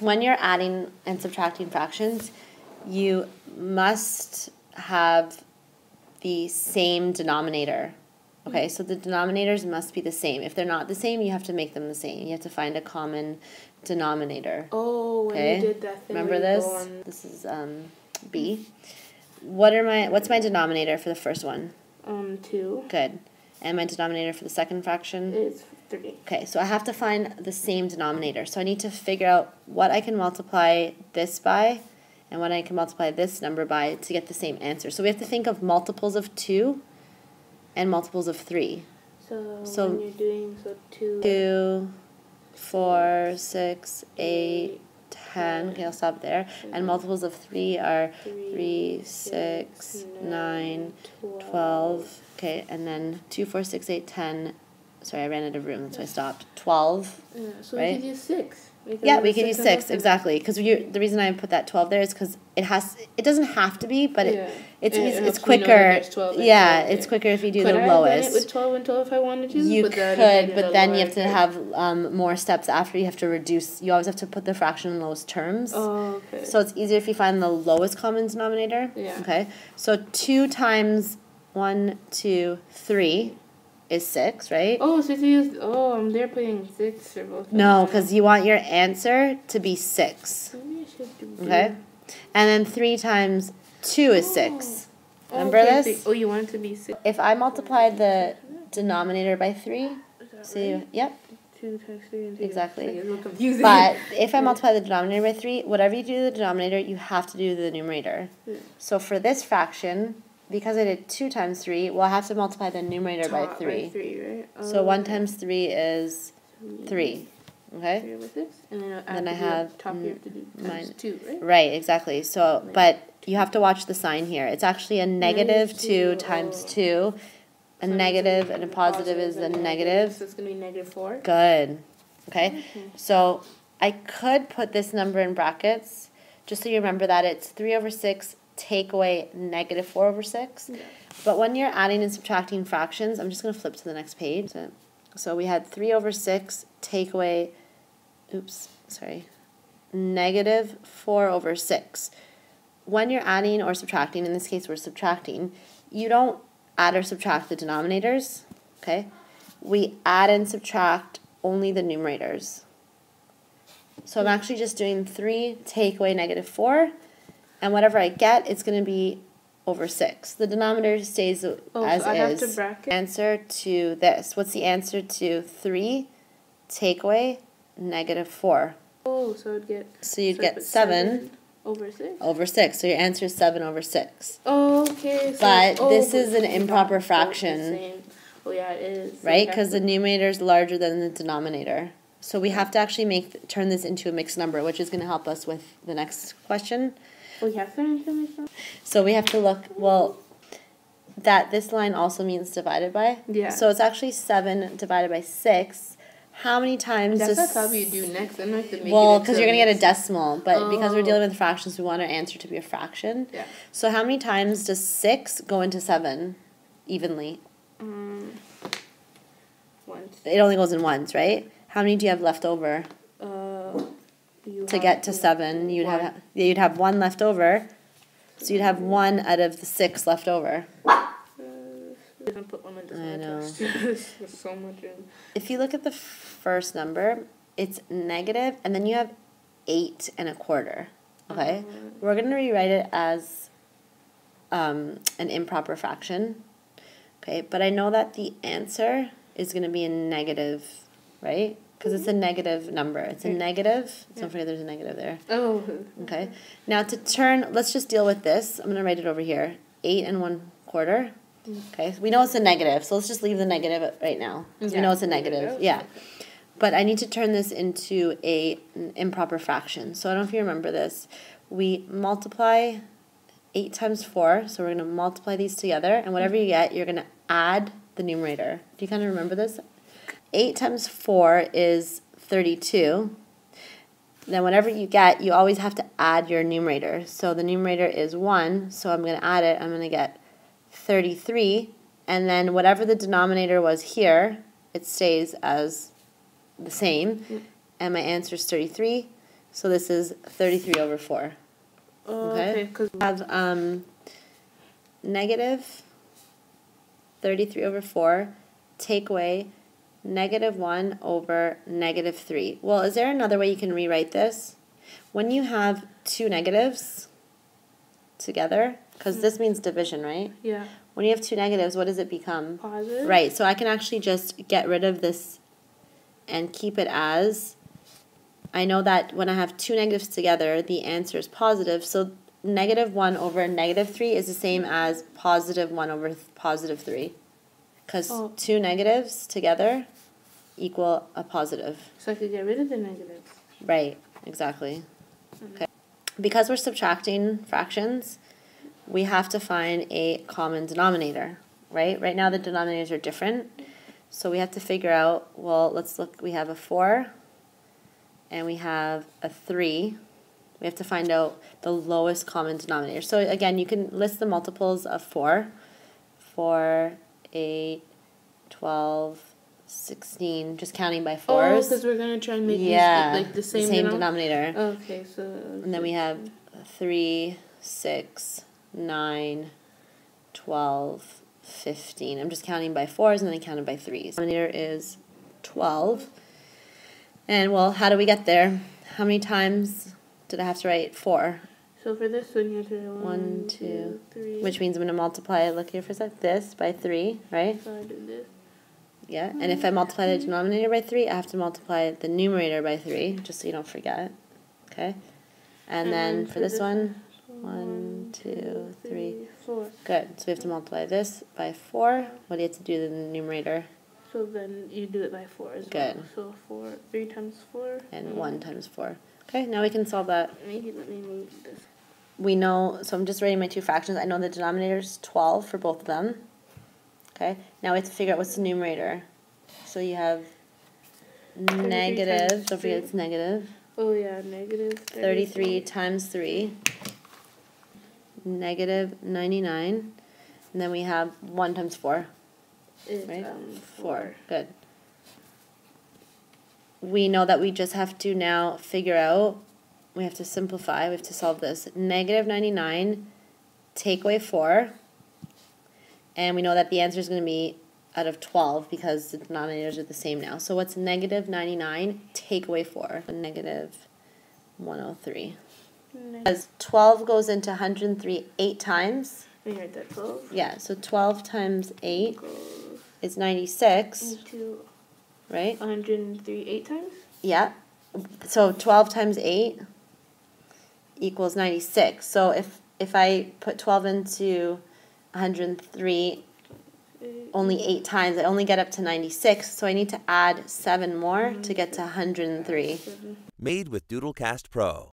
when you're adding and subtracting fractions, you must have the same denominator. Okay, so the denominators must be the same. If they're not the same, you have to make them the same. You have to find a common denominator. Oh, when Okay. you did that thing. Remember this? on- This is um, B. What are my what's my denominator for the first one? Um, two. Good. And my denominator for the second fraction? It's three. Okay, so I have to find the same denominator. So I need to figure out what I can multiply this by and what I can multiply this number by to get the same answer. So we have to think of multiples of 2 and multiples of 3. So, So- when you're doing so two. 2, 4, 6, 8, 10. Okay, I'll stop there. And multiples of 3 are 3, 6, 9, 12. Okay, and then 2, 4, 6, 8, 10. Sorry, I ran out of room, that's why I stopped. 12. Yeah, so right? we could use six. Because Yeah, we could use six nothing. exactly because the reason I put that twelve there is because it has it doesn't have to be, but it, Yeah. it's And it it's me know that quicker. there's 12 and yeah, 12, it's quicker if you do Could the I have done it lowest. with 12 and 12 if I wanted to? You but could, but then you have to have um, more steps after. You have to reduce. You always have to put the fraction in lowest terms. Oh, okay. So it's easier if you find the lowest common denominator. Yeah. Okay. So two times one, two, three is six, right? oh, so you. Oh, um, I'm there putting six for both. No, because you want your answer to be six. Maybe I should do. Okay. And then three times two is six. Oh, oh Remember okay, this? so- oh, you want it to be six. If I multiply the denominator by three, so right? yep. Two times three and three. Exactly. It's a little confusing. But if I multiply the denominator by three, whatever you do to the denominator, you have to do the numerator. Yeah. So for this fraction, because I did two times three, well, I have to multiply the numerator by three. By three, right? So 1 okay. times three is three. Okay? Three over six, and then, Then I have, top you have to do times mine- two, right? Right, exactly. So, but you have to watch the sign here. It's actually a negative two two, times oh. two. A So and a positive is a and negative. So it's gonna be negative four. Good. Okay. So I could put this number in brackets, just so you remember that it's three over six take away negative four over six. Yeah. But when you're adding and subtracting fractions, I'm just gonna flip to the next page. So- So we had three over six take away, oops, sorry, negative four over six. When you're adding or subtracting, in this case we're subtracting, you don't add or subtract the denominators, okay? We add and subtract only the numerators. So I'm actually just doing three take away negative four, and whatever I get, it's gonna be over six. The denominator stays Oh, as so I have to bracket? Answer to this. What's the answer to three take away negative four? Oh, so I'd get. So you'd so get put seven over six. over six. So your answer is seven over six. Oh, okay. So, But oh, this is an improper oh, the fraction. Oh yeah, it is. Right? Because the numerator is larger than the denominator. So we have to actually make turn this into a mixed number, which is going to help us with the next question. Oh, you have to information. So we have to look well that this line also means divided by. Yeah. So it's actually seven divided by six. How many times That's does you do next. I'm going to make well, because you're gonna get a decimal, but because we're Oh. dealing with fractions, we want our answer to be a fraction. Yeah. So how many times does six go into seven evenly? Um, once. It only goes in once, right? How many do you have left over? You to get to seven, you'd one. have yeah, you'd have one left over. So you'd have one out of the six left over. Uh, put one in I know. trust you. There's so much in. If you look at the first number, it's negative, and then you have eight and a quarter. Okay, Uh, we're gonna rewrite it as um, an improper fraction. Okay, but I know that the answer is gonna be a negative, right? Because it's a negative number. It's a negative. Yeah. Don't forget there's a negative there. Oh. Okay. Now to turn, let's just deal with this. I'm gonna write it over here. Eight and one quarter. Okay. We know it's a negative, so let's just leave the negative right now. we know it's a negative. Yeah. But I need to turn this into a an improper fraction. So I don't know if you remember this. We multiply eight times four, so we're gonna multiply these together, and whatever you get, you're gonna add the numerator. Do you kind of remember this? Eight times four is thirty-two. Then whatever you get, you always have to add your numerator. So the numerator is 1, so I'm going to add it. I'm going to get 33. And then whatever the denominator was here, it stays as the same. Mm. And my answer is 33. So this is 33 over 4. Oh, Okay. okay, because We have um, negative 33 over 4, take away negative 1 over negative 3. Well, is there another way you can rewrite this? When you have two negatives together, because this means division, right? yeah, When you have two negatives, what does it become? positive. Right, so I can actually just get rid of this and keep it as. I know that when I have two negatives together, the answer is positive. So negative 1 over negative 3 is the same as positive 1 over positive 3. Because Oh. two negatives together equal a positive. So I could get rid of the negatives. Right, exactly. Mm-hmm. Okay. Because we're subtracting fractions, we have to find a common denominator, right? Right now the denominators are different. So we have to figure out, well, let's look, we have a 4 and we have a 3. We have to find out the lowest common denominator. So again, you can list the multiples of 4. 4, 8, 12, 16, just counting by Oh, fours. because we're gonna try and make yeah, these like the same. denom- denominator. Okay, so. And then we have 3, 6, 9, 12, 15. I'm just counting by fours and then I counted by threes. Denominator is 12. And well, how do we get there? How many times did I have to write 4? So for this one, you have to do One, one, two, two, three. Which means I'm going to multiply, look here for a sec, this by 3, right? So I do this. Yeah, and if I multiply the denominator by 3, I have to multiply the numerator by 3, just so you don't forget. Okay? And then for this one, one, two, three. four. good. So we have to multiply this by 4. What do you have to do to the numerator? So then you do it by four as Good. well. So four, three times four. And 1 times 4. Okay, now we can solve that. Maybe let me move this. We know, so I'm just writing my two fractions. I know the denominator is 12 for both of them. Okay, now we have to figure out what's the numerator. So you have negative, don't forget it's negative. Oh yeah, negative 33 times 3, negative 99, and then we have 1 times 4, is right? um, 4. Good. We know that we just have to now figure out, we have to simplify, we have to solve this. Negative 99, take away 4, and we know that the answer is going to be out of 12 because the denominators are the same now. So what's negative 99, take away 4? Negative 103. Neg- Because 12 goes into 103 eight times. and you're that twelve. Yeah, so 12 times 8 is 96, into right? 103 eight times. Yeah. So 12 times 8 equals 96. So if, if I put 12 into 103 Eight, uh, only 8 times, I only get up to 96. So I need to add 7 more to get to 103. Made with Doodlecast Pro.